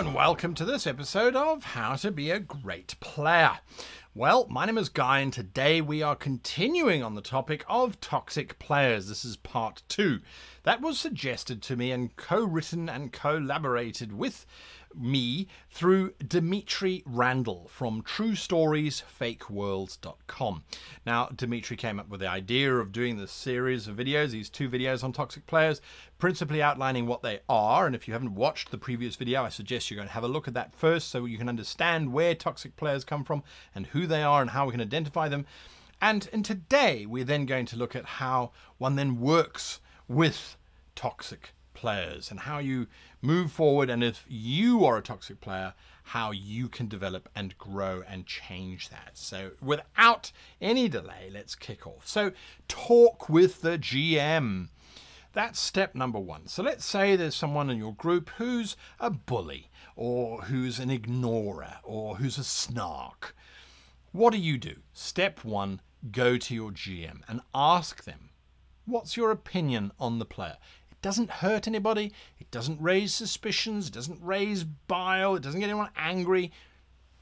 and welcome to this episode of How to Be a Great Player. Well, my name is Guy, and today we are continuing on the topic of toxic players. This is part two. That was suggested to me and co written and collaborated with me through Dimitri Randall from TrueStoriesFakeWorlds.com. Now, Dimitri came up with the idea of doing this series of videos, these two videos on toxic players, principally outlining what they are. And if you haven't watched the previous video, I suggest you go and have a look at that first so you can understand where toxic players come from and who they are and how we can identify them. And, and today we're then going to look at how one then works with toxic players and how you move forward and if you are a toxic player how you can develop and grow and change that. So without any delay let's kick off. So talk with the gm that's step number one. So let's say there's someone in your group who's a bully or who's an ignorer or who's a snark. What do you do? Step one go to your gm and ask them What's your opinion on the player? Doesn't hurt anybody, it doesn't raise suspicions, it doesn't raise bile, it doesn't get anyone angry.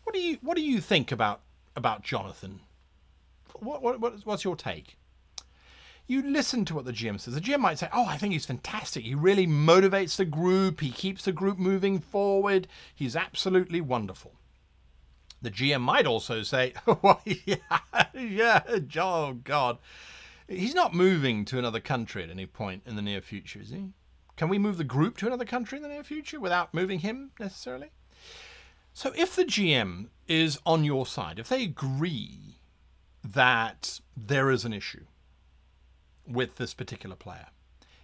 What do you what do you think about about Jonathan? What, what what's your take? You listen to what the GM says. The GM might say, "Oh, I think he's fantastic. He really motivates the group. He keeps the group moving forward. He's absolutely wonderful." The GM might also say, "Oh, yeah, yeah, oh God." He's not moving to another country at any point in the near future, is he? Can we move the group to another country in the near future without moving him necessarily? So if the GM is on your side, if they agree that there is an issue with this particular player,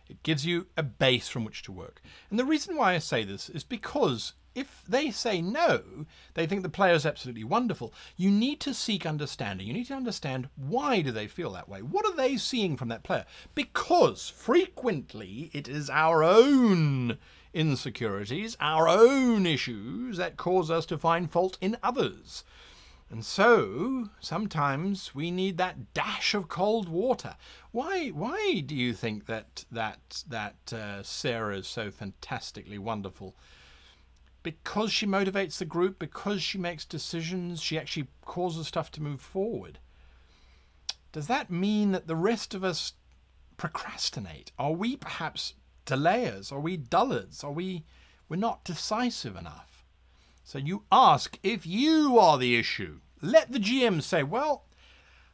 it gives you a base from which to work. And the reason why I say this is because if they say no, they think the player is absolutely wonderful. You need to seek understanding. You need to understand why do they feel that way? What are they seeing from that player? Because frequently it is our own insecurities, our own issues that cause us to find fault in others. And so sometimes we need that dash of cold water. Why? Why do you think that that that uh, Sarah is so fantastically wonderful? Because she motivates the group, because she makes decisions, she actually causes stuff to move forward. Does that mean that the rest of us procrastinate? Are we perhaps delayers? Are we dullards? Are we we're not decisive enough? So you ask if you are the issue. Let the GM say, well,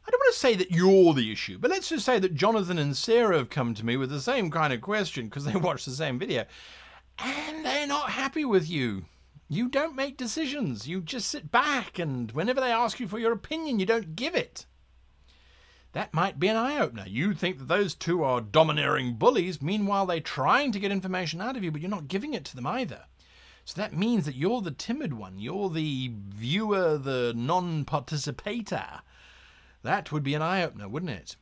I don't want to say that you're the issue, but let's just say that Jonathan and Sarah have come to me with the same kind of question because they watched the same video and they're not happy with you. You don't make decisions. You just sit back, and whenever they ask you for your opinion, you don't give it. That might be an eye opener. You think that those two are domineering bullies, meanwhile, they're trying to get information out of you, but you're not giving it to them either. So that means that you're the timid one. You're the viewer, the non participator. That would be an eye opener, wouldn't it?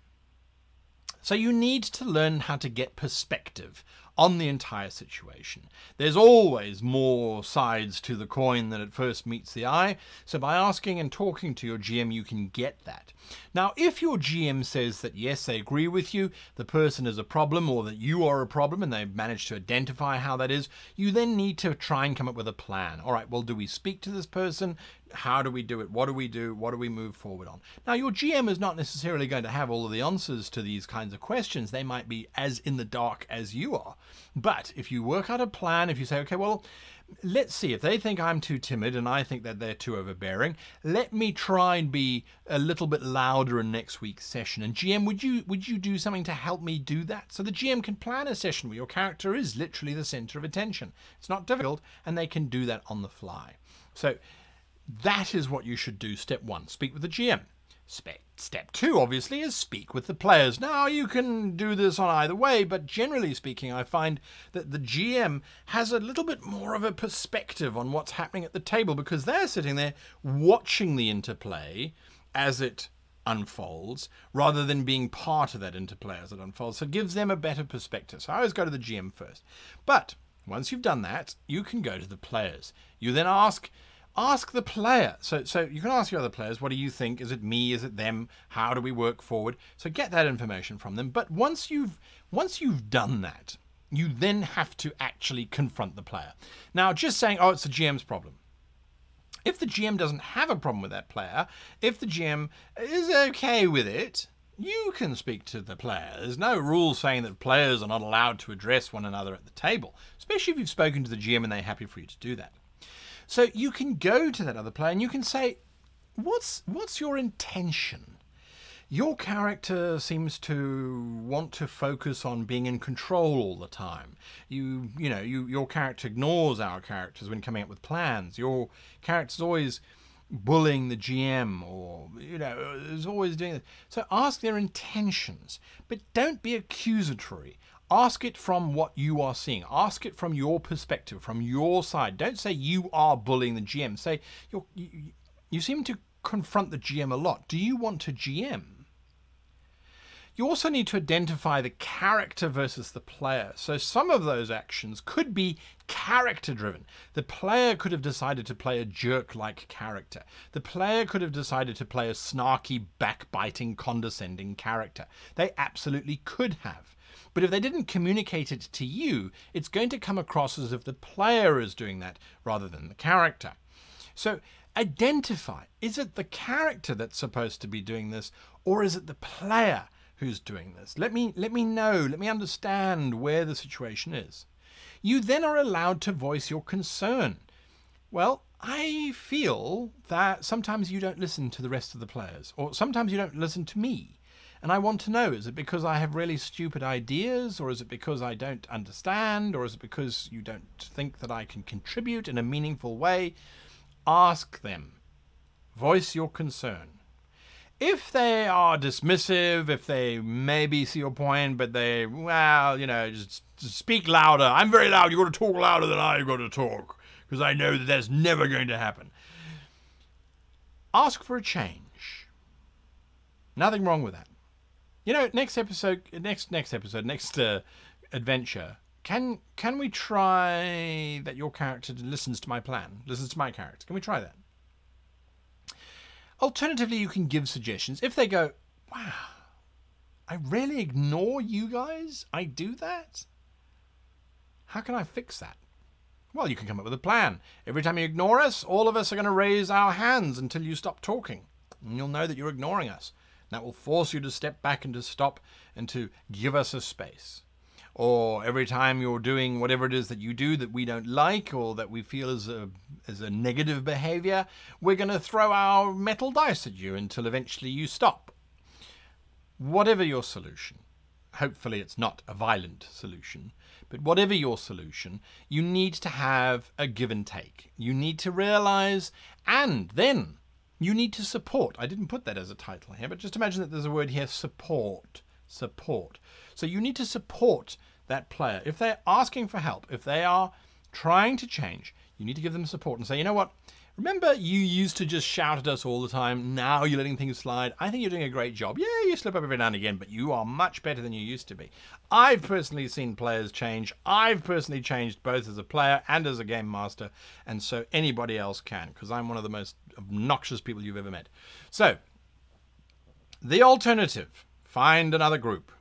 So you need to learn how to get perspective on the entire situation. There's always more sides to the coin than at first meets the eye, so by asking and talking to your GM, you can get that. Now, if your GM says that yes, they agree with you, the person is a problem, or that you are a problem, and they've managed to identify how that is, you then need to try and come up with a plan. All right, well, do we speak to this person? How do we do it? What do we do? What do we move forward on? Now, your GM is not necessarily going to have all of the answers to these kinds of questions. They might be as in the dark as you are. But if you work out a plan, if you say, okay, well, let's see, if they think I'm too timid and I think that they're too overbearing, let me try and be a little bit louder in next week's session. And GM, would you would you do something to help me do that? So the GM can plan a session where your character is literally the center of attention. It's not difficult, and they can do that on the fly. So that is what you should do. Step one, speak with the GM. Step two, obviously, is speak with the players. Now, you can do this on either way, but generally speaking, I find that the GM has a little bit more of a perspective on what's happening at the table because they're sitting there watching the interplay as it unfolds rather than being part of that interplay as it unfolds. So it gives them a better perspective. So I always go to the GM first. But once you've done that, you can go to the players. You then ask, ask the player. So, so you can ask your other players, what do you think? Is it me? Is it them? How do we work forward? So get that information from them. But once you've once you've done that, you then have to actually confront the player. Now, just saying, oh, it's the GM's problem. If the GM doesn't have a problem with that player, if the GM is okay with it, you can speak to the player. There's no rule saying that players are not allowed to address one another at the table, especially if you've spoken to the GM and they're happy for you to do that. So you can go to that other player and you can say, "What's what's your intention?" Your character seems to want to focus on being in control all the time. You, you know, you, your character ignores our characters when coming up with plans. Your character's always bullying the GM or, you know, is always doing that. So ask their intentions, but don't be accusatory. Ask it from what you are seeing. Ask it from your perspective, from your side. Don't say you are bullying the GM. Say, you you seem to confront the GM a lot. Do you want to GM? You also need to identify the character versus the player. So some of those actions could be character driven. The player could have decided to play a jerk like character. The player could have decided to play a snarky, backbiting, condescending character. They absolutely could have. But if they didn't communicate it to you, it's going to come across as if the player is doing that rather than the character. So identify is it the character that's supposed to be doing this, or is it the player? who's doing this. Let me let me know, let me understand where the situation is. You then are allowed to voice your concern. Well, I feel that sometimes you don't listen to the rest of the players, or sometimes you don't listen to me. And I want to know is it because I have really stupid ideas, or is it because I don't understand, or is it because you don't think that I can contribute in a meaningful way? Ask them. Voice your concern if they are dismissive, if they maybe see your point, but they, well, you know, just, just speak louder. I'm very loud. You've got to talk louder than I've got to talk because I know that that's never going to happen. Ask for a change. Nothing wrong with that. You know, next episode, next next episode, next uh, adventure. Can can we try that your character listens to my plan, listens to my character? Can we try that? Alternatively, you can give suggestions. If they go, wow, I really ignore you guys? I do that? How can I fix that? Well, you can come up with a plan. Every time you ignore us, all of us are going to raise our hands until you stop talking. And you'll know that you're ignoring us. That will force you to step back and to stop and to give us a space or every time you're doing whatever it is that you do that we don't like or that we feel is a as a negative behavior, we're going to throw our metal dice at you until eventually you stop. Whatever your solution, hopefully it's not a violent solution, but whatever your solution, you need to have a give and take. You need to realize and then you need to support. I didn't put that as a title here, but just imagine that there's a word here support. Support. So you need to support that player. If they're asking for help, if they are trying to change, you need to give them support and say, you know what? Remember, you used to just shout at us all the time. Now you're letting things slide. I think you're doing a great job. Yeah, you slip up every now and again, but you are much better than you used to be. I've personally seen players change. I've personally changed both as a player and as a game master, and so anybody else can, because I'm one of the most obnoxious people you've ever met. So, the alternative find another group.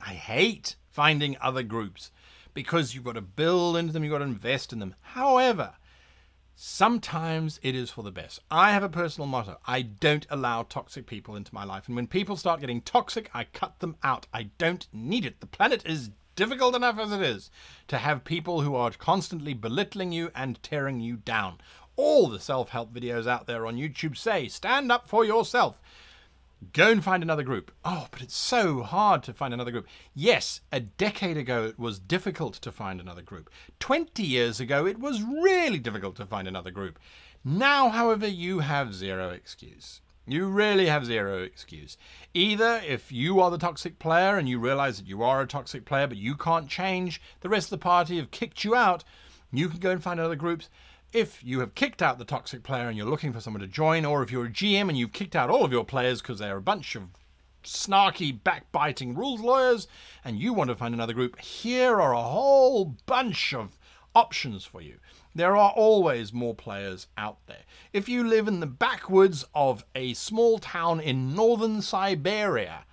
I hate finding other groups because you've got to build into them, you've got to invest in them. However, sometimes it is for the best. I have a personal motto I don't allow toxic people into my life. And when people start getting toxic, I cut them out. I don't need it. The planet is difficult enough as it is to have people who are constantly belittling you and tearing you down. All the self help videos out there on YouTube say stand up for yourself. Go and find another group. Oh, but it's so hard to find another group. Yes, a decade ago it was difficult to find another group. 20 years ago it was really difficult to find another group. Now, however, you have zero excuse. You really have zero excuse. Either if you are the toxic player and you realize that you are a toxic player but you can't change, the rest of the party have kicked you out, you can go and find other groups if you have kicked out the toxic player and you're looking for someone to join, or if you're a GM and you've kicked out all of your players because they're a bunch of snarky, backbiting rules lawyers, and you want to find another group, here are a whole bunch of options for you. There are always more players out there. If you live in the backwoods of a small town in northern Siberia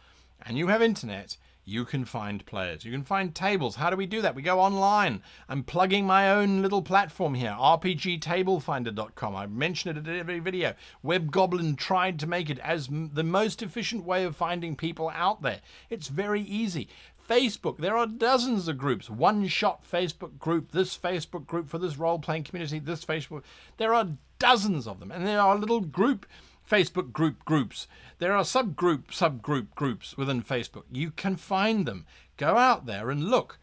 and you have internet, you can find players. You can find tables. How do we do that? We go online. I'm plugging my own little platform here, rpgtablefinder.com. I mention it in every video. WebGoblin tried to make it as the most efficient way of finding people out there. It's very easy. Facebook, there are dozens of groups. One shot Facebook group, this Facebook group for this role playing community, this Facebook. There are dozens of them. And there are little group Facebook group groups. There are subgroup subgroup groups within Facebook. You can find them. Go out there and look.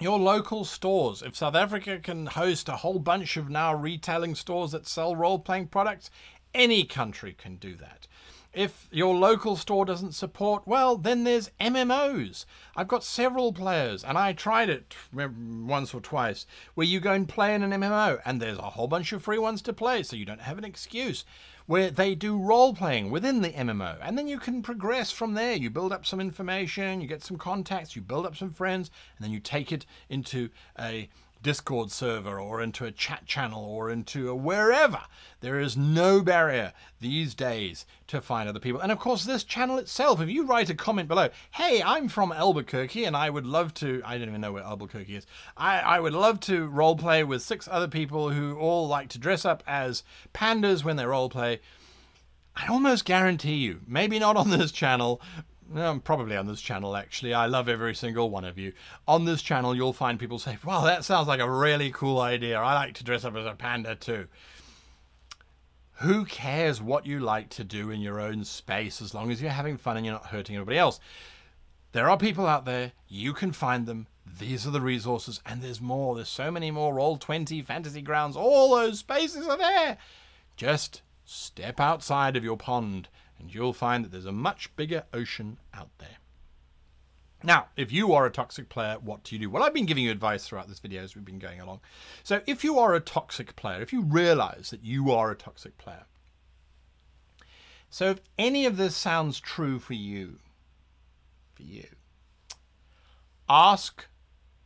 Your local stores. If South Africa can host a whole bunch of now retailing stores that sell role playing products, any country can do that. If your local store doesn't support, well, then there's MMOs. I've got several players, and I tried it once or twice, where you go and play in an MMO, and there's a whole bunch of free ones to play, so you don't have an excuse. Where they do role playing within the MMO, and then you can progress from there. You build up some information, you get some contacts, you build up some friends, and then you take it into a Discord server or into a chat channel or into a wherever. There is no barrier these days to find other people. And of course, this channel itself, if you write a comment below, hey, I'm from Albuquerque and I would love to, I don't even know where Albuquerque is, I, I would love to roleplay with six other people who all like to dress up as pandas when they roleplay. I almost guarantee you, maybe not on this channel, um, probably on this channel actually. I love every single one of you. On this channel, you'll find people say, "Wow, that sounds like a really cool idea. I like to dress up as a panda too." Who cares what you like to do in your own space as long as you're having fun and you're not hurting anybody else? There are people out there. You can find them. These are the resources, and there's more. There's so many more. Roll20, Fantasy Grounds, all those spaces are there. Just step outside of your pond and you'll find that there's a much bigger ocean out there. Now, if you are a toxic player, what do you do? Well, I've been giving you advice throughout this video as we've been going along. So if you are a toxic player, if you realize that you are a toxic player, so if any of this sounds true for you, for you, ask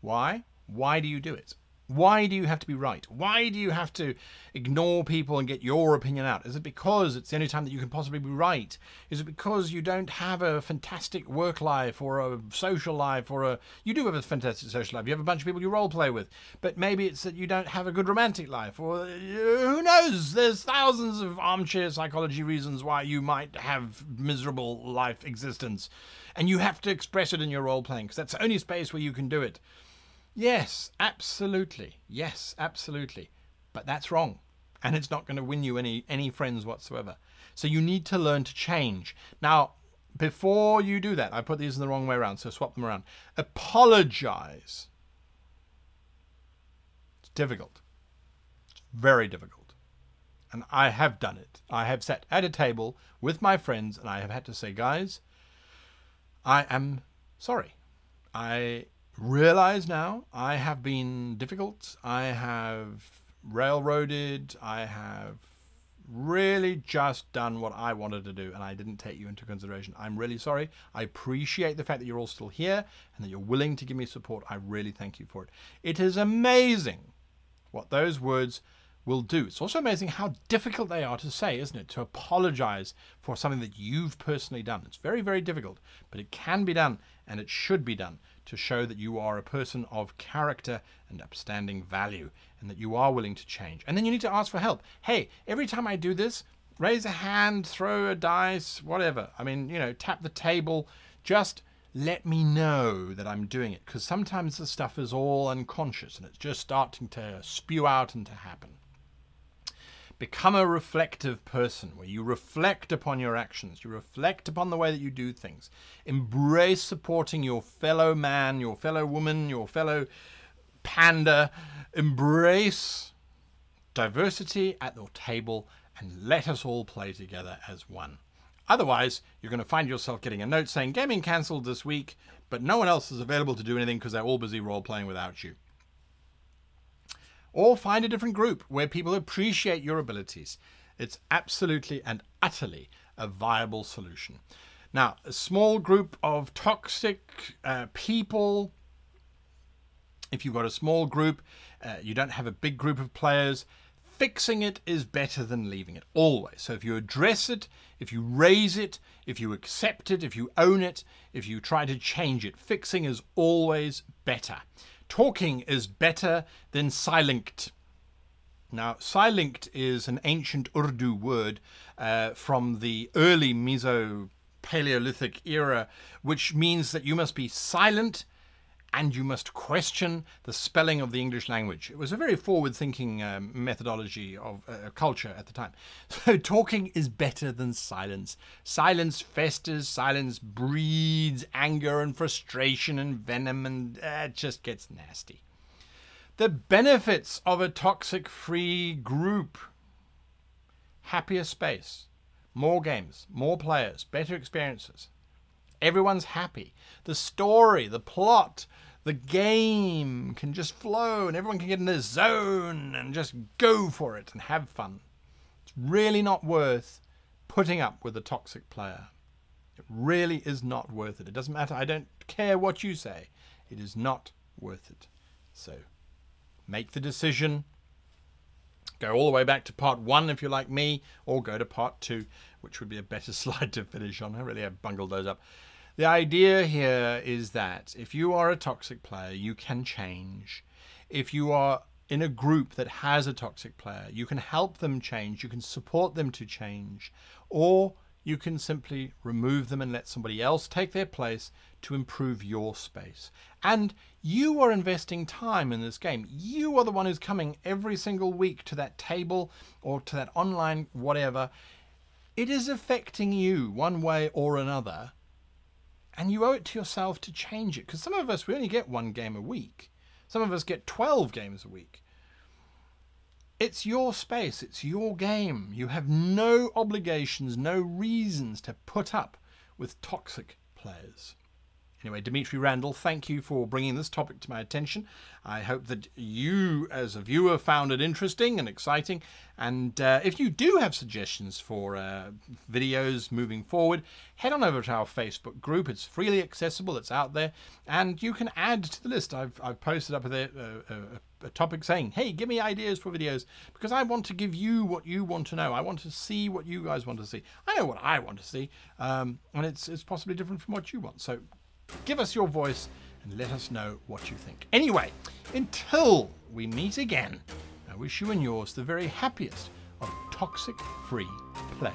why. Why do you do it? Why do you have to be right? Why do you have to ignore people and get your opinion out? Is it because it's the only time that you can possibly be right? Is it because you don't have a fantastic work life or a social life or a. You do have a fantastic social life. You have a bunch of people you role play with. But maybe it's that you don't have a good romantic life or uh, who knows? There's thousands of armchair psychology reasons why you might have miserable life existence. And you have to express it in your role playing because that's the only space where you can do it. Yes, absolutely. Yes, absolutely. But that's wrong. And it's not going to win you any, any friends whatsoever. So you need to learn to change. Now, before you do that, I put these in the wrong way around, so swap them around. Apologize. It's difficult. It's very difficult. And I have done it. I have sat at a table with my friends and I have had to say, guys, I am sorry. I realize now I have been difficult. I have railroaded. I have really just done what I wanted to do and I didn't take you into consideration. I'm really sorry. I appreciate the fact that you're all still here and that you're willing to give me support. I really thank you for it. It is amazing what those words will do. It's also amazing how difficult they are to say, isn't it? To apologize for something that you've personally done. It's very, very difficult, but it can be done and it should be done to show that you are a person of character and upstanding value and that you are willing to change. And then you need to ask for help. Hey, every time I do this, raise a hand, throw a dice, whatever. I mean, you know, tap the table. Just let me know that I'm doing it because sometimes the stuff is all unconscious and it's just starting to spew out and to happen. Become a reflective person where you reflect upon your actions, you reflect upon the way that you do things. Embrace supporting your fellow man, your fellow woman, your fellow panda. Embrace diversity at your table and let us all play together as one. Otherwise, you're going to find yourself getting a note saying gaming cancelled this week, but no one else is available to do anything because they're all busy role playing without you. Or find a different group where people appreciate your abilities. It's absolutely and utterly a viable solution. Now, a small group of toxic uh, people, if you've got a small group, uh, you don't have a big group of players, fixing it is better than leaving it, always. So if you address it, if you raise it, if you accept it, if you own it, if you try to change it, fixing is always better. Talking is better than silent. Now, silent is an ancient Urdu word uh, from the early Meso Paleolithic era, which means that you must be silent and you must question the spelling of the English language. It was a very forward thinking um, methodology of uh, culture at the time. So, talking is better than silence. Silence festers, silence breeds anger and frustration and venom, and uh, it just gets nasty. The benefits of a toxic free group happier space, more games, more players, better experiences. Everyone's happy. The story, the plot, the game can just flow and everyone can get in the zone and just go for it and have fun. It's really not worth putting up with a toxic player. It really is not worth it. It doesn't matter. I don't care what you say. It is not worth it. So make the decision. Go all the way back to part one if you're like me, or go to part two, which would be a better slide to finish on. I really have bungled those up. The idea here is that if you are a toxic player, you can change. If you are in a group that has a toxic player, you can help them change, you can support them to change, or you can simply remove them and let somebody else take their place to improve your space. And you are investing time in this game. You are the one who's coming every single week to that table or to that online whatever. It is affecting you one way or another and you owe it to yourself to change it. Because some of us, we only get one game a week. Some of us get 12 games a week. It's your space, it's your game. You have no obligations, no reasons to put up with toxic players. Anyway, Dimitri Randall, thank you for bringing this topic to my attention. I hope that you, as a viewer, found it interesting and exciting. And uh, if you do have suggestions for uh, videos moving forward, head on over to our Facebook group. It's freely accessible, it's out there, and you can add to the list. I've, I've posted up there uh, a, a topic saying, hey, give me ideas for videos because I want to give you what you want to know. I want to see what you guys want to see. I know what I want to see, um, and it's, it's possibly different from what you want. So Give us your voice and let us know what you think. Anyway, until we meet again, I wish you and yours the very happiest of toxic free play.